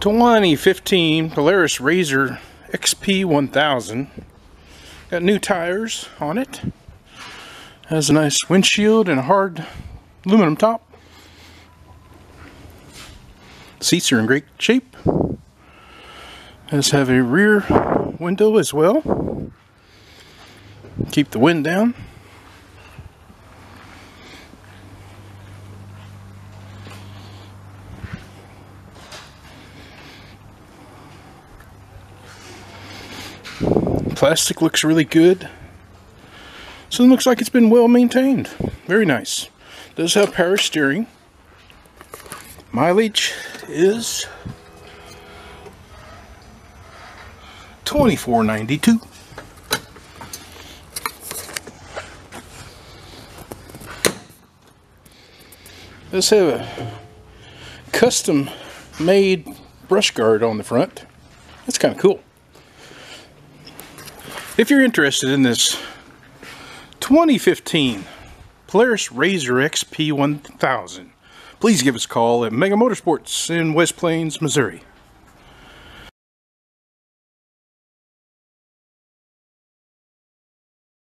2015 Polaris RZR XP 1000. Got new tires on it. Has a nice windshield and a hard aluminum top. Seats are in great shape. Does have a rear window as well. Keep the wind down. Plastic looks really good. So it looks like it's been well maintained. Very nice. Does have power steering. Mileage is 2492. Does have a custom made brush guard on the front. That's kind of cool. If you're interested in this 2015 Polaris RZR XP 1000, please give us a call at Mega Motorsports in West Plains, Missouri.